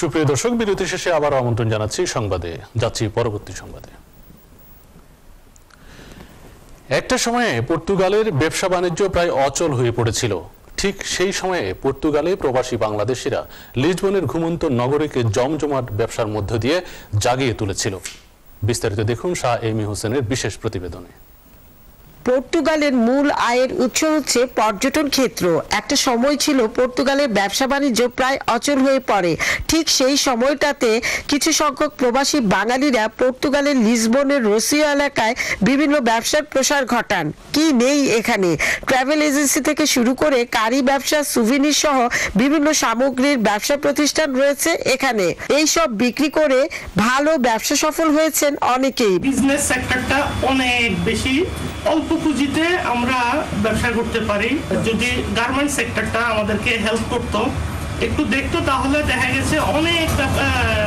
সুপ্রিয় দর্শক, বিরতি শেষে আবার আমন্ত্রণ জানাচ্ছি সংবাদে। যাচ্ছি পরবর্তী সংবাদে। একটা সময়ে পর্তুগালের ব্যবসা বাণিজ্য প্রায় অচল হয়ে পড়েছিল। ঠিক সেই সময়ে পর্তুগালে প্রবাসী বাংলাদেশিরা লিসবনের ঘুমন্ত নগরীকে জমজমাট ব্যবসার মধ্য দিয়ে জাগিয়ে তুলেছিল। বিস্তারিত দেখুন শাহ এমি হোসেনের বিশেষ প্রতিবেদনে। পর্তুগালের মূল আয়ের উৎস হচ্ছে পর্যটন ক্ষেত্র। একটা সময় ছিল পর্তুগালের ব্যবসা বাণিজ্য প্রায় অচল হয়ে পড়ে। ঠিক সেই সময়টাতে কিছু সংখ্যক প্রবাসী বাঙালিরা পর্তুগালের লিসবনের রসিও এলাকায় বিভিন্ন ব্যবসার প্রসার ঘটান। কি নেই এখানে? ট্রাভেল এজেন্সি থেকে শুরু করে কারি ব্যবসা, সুভিনির সহ বিভিন্ন সামগ্রীর ব্যবসা প্রতিষ্ঠান রয়েছে এখানে। এই সব বিক্রি করে ভালো ব্যবসা সফল হয়েছেন অনেকেই। বিজনেস সেক্টরটা অনেক বেশি অল্প পুঁজিতে আমরা ব্যবসা করতে পারি। যদি গার্মেন্ট সেক্টরটা আমাদেরকে হেল্প করতো একটু দেখতো তাহলে দেখা গেছে অনেক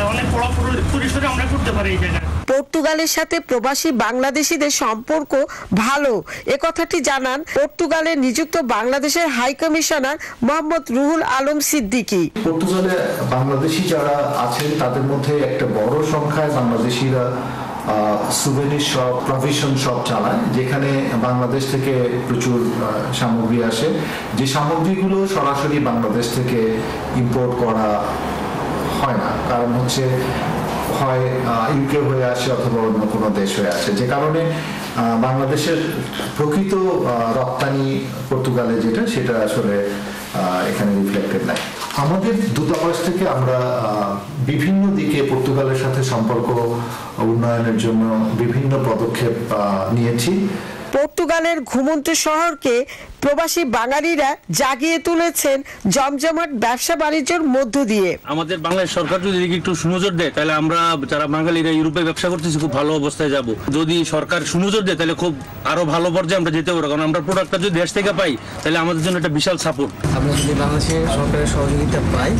অনেক বড় পরি- পরিসরে আমরা করতে পারি এই জায়গায়। পর্তুগালের সাথে প্রবাসী বাংলাদেশিদের সম্পর্ক ভালো। এ কথাটি জানান পর্তুগালে নিযুক্ত বাংলাদেশের হাই কমিশনার মোহাম্মদ রুহুল আলম সিদ্দিকী। পর্তুগালে বাংলাদেশি যারা আছেন তাদের মধ্যে একটা বড় সংখ্যায় বাংলাদেশিরা সুভেনির শপ প্রভিশন শপ চালায়, যেখানে বাংলাদেশ থেকে প্রচুর সামগ্রী আসে। যে সামগ্রীগুলো সরাসরি বাংলাদেশ থেকে ইম্পোর্ট করা হয় না, কারণ হচ্ছে হয় ইউকে হয়ে আসে অথবা অন্য কোনো দেশ হয়ে আসে। যে কারণে বাংলাদেশের প্রকৃত রপ্তানি পর্তুগালে যেটা, সেটা আসলে এখানে রিফ্লেক্টেড নাই। আমাদের দূতাবাস থেকে আমরা বিভিন্ন দিকে পর্তুগালের সাথে সম্পর্ক উন্নয়নের জন্য বিভিন্ন পদক্ষেপ নিয়েছি। পর্তুগালের ঘুমন্ত শহরকে প্রবাসী বাঙালিরা জাগিয়ে তুলেছেন জমজমাট ব্যবসা বাণিজ্যের মধ্য দিয়ে। আমাদের বাংলাদেশ সরকার যদি একটু সুনজর দেয় তাহলে আমরা যারা বাঙালিরা ইউরোপে ব্যবসা করতেছি খুব ভালো অবস্থায় যাব। যদি সরকার সুনজর দেয় তাহলে খুব আরও ভালো পর্যায়ে আমরা যেতে পারব। কারণ আমরা প্রোডাক্টটা যদি দেশ থেকে পাই তাহলে আমাদের জন্য একটা বিশাল সাপোর্ট আমরা যদি বাংলাদেশের সরকারের সহযোগিতা পাই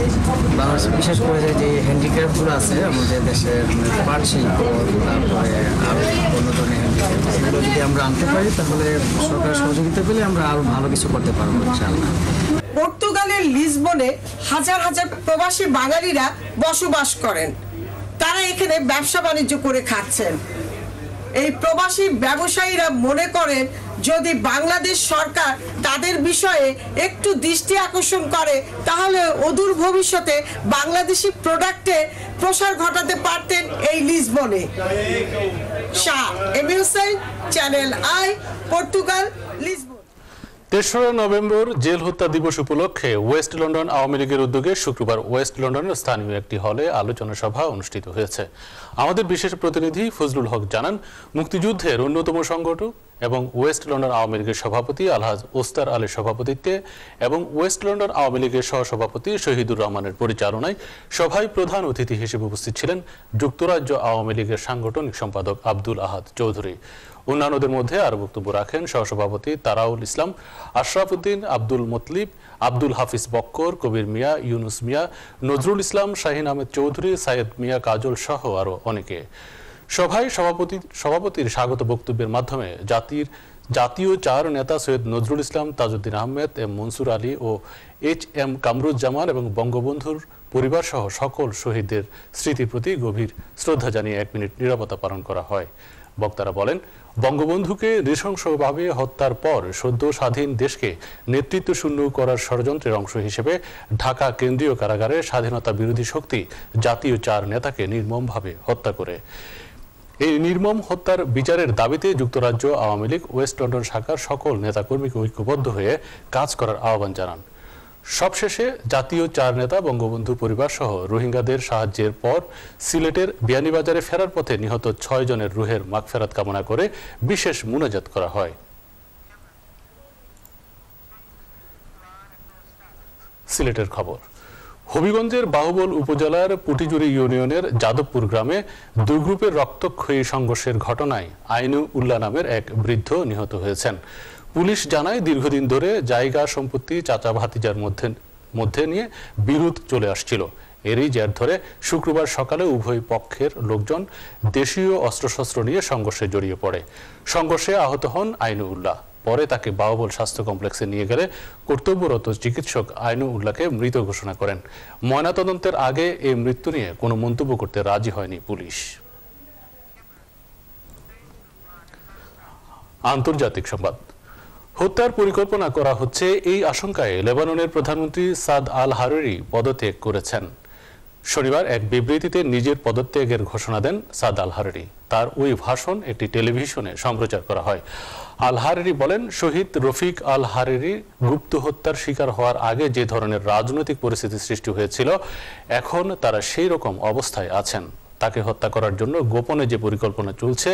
বাংলাদেশ বিশেষ করে যে হ্যান্ডিক্রাফটগুলো আছে আমাদের দেশের পাট শিল্প তারপরে আরও অন্য ধরনের এগুলো যদি আমরা আনতে পারি, তাহলে সহযোগিতা পেলে আমরা আরও ভালো কিছু করতে পারব, ইনশাআল্লাহ। পর্তুগালের লিসবনে হাজার হাজার প্রবাসী বাঙালিরা বসবাস করেন। তারা এখানে ব্যবসা বাণিজ্য করে খাচ্ছেন। এই প্রবাসী ব্যবসায়ীরা মনে করেন যদি বাংলাদেশ সরকার তাদের বিষয়ে একটু দৃষ্টি আকর্ষণ করে, তাহলে অদূর ভবিষ্যতে বাংলাদেশি প্রোডাক্টে প্রসার ঘটাতে পারতেন এই লিসবনে। Shah M Channel I, Portugal, Lisbon. তেসরা নভেম্বর জেল হত্যা দিবস উপলক্ষে ওয়েস্ট লন্ডন আওয়ামী লীগের উদ্যোগে শুক্রবার ওয়েস্ট লন্ডনের স্থানীয় একটি হলে আলোচনা সভা অনুষ্ঠিত হয়েছে। আমাদের বিশেষ প্রতিনিধি ফজলুল হক জানান, মুক্তিযুদ্ধের অন্যতম সংগঠক এবং ওয়েস্ট লন্ডন আওয়ামী লীগের সভাপতি আলহাজ ওস্তার আলীর সভাপতিত্বে এবং ওয়েস্ট লন্ডন আওয়ামী লীগের সহসভাপতি শহীদুর রহমানের পরিচালনায় সভায় প্রধান অতিথি হিসেবে উপস্থিত ছিলেন যুক্তরাজ্য আওয়ামী লীগের সাংগঠনিক সম্পাদক আব্দুল আহাদ চৌধুরী। অন্যান্যদের মধ্যে আরও বক্তব্য রাখেন সহসভাপতি তারাউল ইসলাম, আশরাফ উদ্দিন, আব্দুল মতলিব, আব্দুল হাফিজ বক্কর, কবির মিয়া, ইউনুস মিয়া, নজরুল ইসলাম, শাহিন আহমেদ চৌধুরী, সাইয়েদ মিয়া কাজল সহ আরও অনেকে। সভায় সভাপতি, সভাপতির স্বাগত বক্তব্যের মাধ্যমে জাতির, জাতীয় চার নেতা সৈয়দ নজরুল ইসলাম, তাজউদ্দিন আহমেদ, এম মনসুর আলী ও এইচ এম কামরুজ্জামান এবং বঙ্গবন্ধুর পরিবার সহ সকল শহীদদের স্মৃতির প্রতি গভীর শ্রদ্ধা জানিয়ে এক মিনিট নিরাপত্তা পালন করা হয়। বক্তারা বলেন বঙ্গবন্ধুকে নৃশংসভাবে হত্যার পর সদ্য স্বাধীন দেশকে নেতৃত্ব শূন্য করার ষড়যন্ত্রের অংশ হিসেবে ঢাকা কেন্দ্রীয় কারাগারে স্বাধীনতা বিরোধী শক্তি জাতীয় চার নেতাকে নির্মমভাবে হত্যা করে। এই নির্মম হত্যার বিচারের দাবিতে যুক্তরাজ্য আওয়ামী লীগ ওয়েস্ট লন্ডন শাখার সকল নেতাকর্মীকে ঐক্যবদ্ধ হয়ে কাজ করার আহ্বান জানান। সবশেষে জাতীয় চার নেতা বঙ্গবন্ধু পরিবার সহ রোহিঙ্গাদের সাহায্যের পর সিলেটের বিয়ানীবাজারে ফেরার পথে নিহত ছয় জনের রুহের মাগফেরাত কামনা করে বিশেষ মুনাজাত করা হয়। সিলেটের খবর। হবিগঞ্জের বাহুবল উপজেলার পুটিজুরি ইউনিয়নের যাদবপুর গ্রামে দুই গ্রুপের রক্তক্ষয়ী সংঘর্ষের ঘটনায় আইনু উল্লাহ নামের এক বৃদ্ধ নিহত হয়েছেন। পুলিশ জানায় দীর্ঘদিন ধরে জায়গা সম্পত্তি চাচা ভাতিজার মধ্যে মধ্যে নিয়ে বিরোধ চলে আসছিল। এরই জের ধরে শুক্রবার সকালে উভয় পক্ষের লোকজন দেশীয় অস্ত্রশস্ত্র নিয়ে সংঘর্ষে জড়িয়ে পড়ে। সংঘর্ষে আহত হন আইনু উল্লাহ পরে তাকে বাহুবল স্বাস্থ্য কমপ্লেক্সে নিয়ে গেলে কর্তব্যরত চিকিৎসক আইনুউল্লাহকে মৃত ঘোষণা করেন। ময়নাতদন্তের আগে এই মৃত্যু নিয়ে কোনো মন্তব্য করতে রাজি হয়নি পুলিশ। আন্তর্জাতিক সংবাদ। হত্যার পরিকল্পনা করা হচ্ছে এই আশঙ্কায় লেবাননের প্রধানমন্ত্রী সাদ আল হারেরি পদত্যাগ করেছেন। শনিবার এক বিবৃতিতে নিজের পদত্যাগের ঘোষণা দেন সাদ আল হারেরি। তার ওই ভাষণ একটি টেলিভিশনে সম্প্রচার করা হয়। আল হারেরি বলেন, শহীদ রফিক আল হারেরি গুপ্ত হত্যার শিকার হওয়ার আগে যে ধরনের রাজনৈতিক পরিস্থিতি সৃষ্টি হয়েছিল, এখন তারা সেই রকম অবস্থায় আছেন। তাকে হত্যা করার জন্য গোপনে যে পরিকল্পনা চলছে,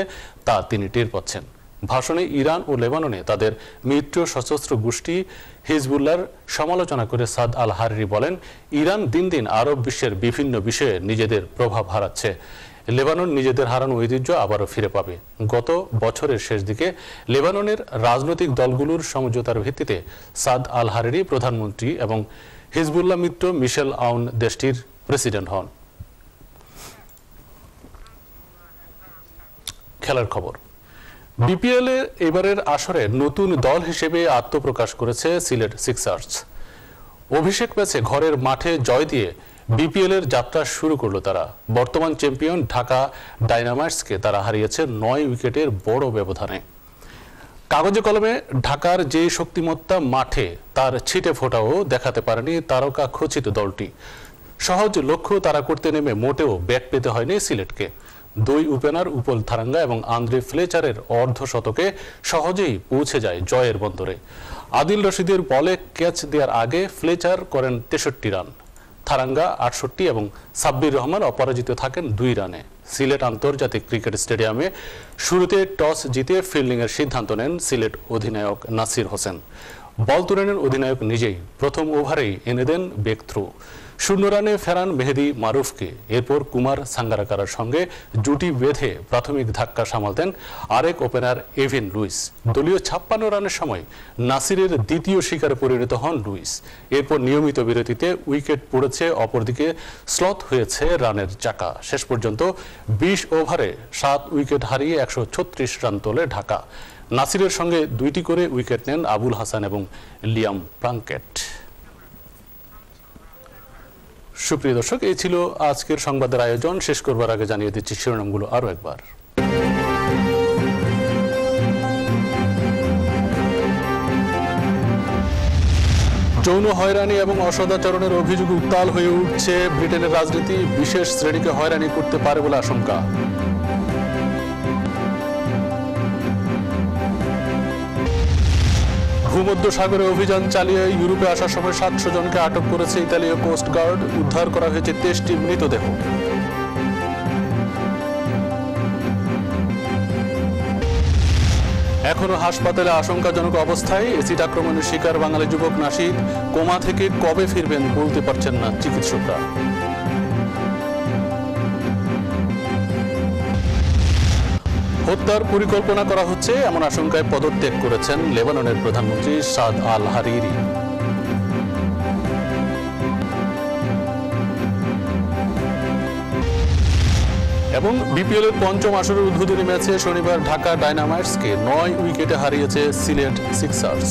তা তিনি টের পাচ্ছেন। ভাষণে ইরান ও লেবাননে তাদের মিত্র সশস্ত্র গোষ্ঠী হিজবুল্লার সমালোচনা করে সাদ আল হারিরি বলেন, ইরান দিন দিন আরব বিশ্বের বিভিন্ন বিষয়ে নিজেদের প্রভাব হারাচ্ছে। লেবানন নিজেদের হারানো ঐতিহ্য আবারও ফিরে পাবে। গত বছরের শেষ দিকে লেবাননের রাজনৈতিক দলগুলোর সমঝোতার ভিত্তিতে সাদ আল হারিরি প্রধানমন্ত্রী এবং হিজবুল্লাহ মিত্র মিশেল আউন দেশটির প্রেসিডেন্ট হন। খেলার খবর। বিপিএল এর এবারের আসরে নতুন দল হিসেবে আত্মপ্রকাশ করেছে সিলেট সিক্সার্স। অভিষেক ম্যাচে ঘরের মাঠে জয় দিয়ে বিপিএল এর যাত্রা শুরু করল তারা। বর্তমান চ্যাম্পিয়ন ঢাকা ডাইনামাইটসকে তারা হারিয়েছে নয় উইকেটের বড় ব্যবধানে। কাগজে কলমে ঢাকার যে শক্তিমত্তা মাঠে তার ছিটে ফোটাও দেখাতে পারেনি তারকা খচিত দলটি। সহজ লক্ষ্য তারা করতে নেমে মোটেও ব্যাট পেতে হয়নি সিলেটকে। দুই ওপেনার উপল থারাঙ্গা এবং আন্দ্রে ফ্লেচারের অর্ধ শতকে সহজেই পৌঁছে যায় জয়ের বন্দরে। আদিল রশিদের বলে ক্যাচ দেওয়ার আগে ফ্লেচার করেন তেষট্টি রান। থারাঙ্গা আটষট্টি এবং সাব্বির রহমান অপরাজিত থাকেন দুই রানে। সিলেট আন্তর্জাতিক ক্রিকেট স্টেডিয়ামে শুরুতে টস জিতে ফিল্ডিংয়ের সিদ্ধান্ত নেন সিলেট অধিনায়ক নাসির হোসেন। বল তুলে নেন অধিনায়ক নিজেই প্রথম ওভারেই এনে দেন বেক থ্রু শূন্য রানে ফেরান মেহেদি মারুফকে। এরপর কুমার সাঙ্গারাকারার সঙ্গে জুটি বেঁধে প্রাথমিক ধাক্কা সামালতেন আরেক ওপেনার এভিন লুইস। দলীয় ছাপ্পান্ন রানের সময় নাসিরের দ্বিতীয় শিকারে পরিণত হন লুইস। এরপর নিয়মিত বিরতিতে উইকেট পড়েছে অপরদিকে স্লথ হয়েছে রানের চাকা। শেষ পর্যন্ত বিশ ওভারে সাত উইকেট হারিয়ে একশো ছত্রিশ রান তোলে ঢাকা। নাসিরের সঙ্গে দুইটি করে উইকেট নেন আবুল হাসান এবং লিয়াম প্রাঙ্কেট। সুপ্রিয় দর্শক, এই ছিল আজকের সংবাদের আয়োজন। শেষ করবার আগে জানিয়ে দিচ্ছি শিরোনামগুলো আরও একবার। যৌন হয়রানি এবং অসদাচরণের অভিযোগ উত্তাল হয়ে উঠছে ব্রিটেনের রাজনীতি। বিশেষ শ্রেণীকে হয়রানি করতে পারে বলে আশঙ্কা। ভূমধ্য সাগরে অভিযান চালিয়ে ইউরোপে আসার সময় সাতশো জনকে আটক করেছে ইতালীয় কোস্ট গার্ড। উদ্ধার করা হয়েছে তেইশটি মৃতদেহ। এখনও হাসপাতালে আশঙ্কাজনক অবস্থায় এসিড আক্রমণের শিকার বাঙালি যুবক নাসিদ কোমা থেকে কবে ফিরবেন বলতে পারছেন না চিকিৎসকরা। হত্যার পরিকল্পনা করা হচ্ছে এমন আশঙ্কায় পদত্যাগ করেছেন লেবাননের প্রধানমন্ত্রী সাদ আল হারিরি। এবং বিপিএল এর পঞ্চম আসরের উদ্বোধনী ম্যাচে শনিবার ঢাকা ডায়নামাইটসকে নয় উইকেটে হারিয়েছে সিলেট সিক্সার্স।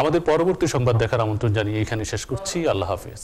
আমাদের পরবর্তী সংবাদ দেখার আমন্ত্রণ জানিয়ে এখানে শেষ করছি। আল্লাহ হাফেজ।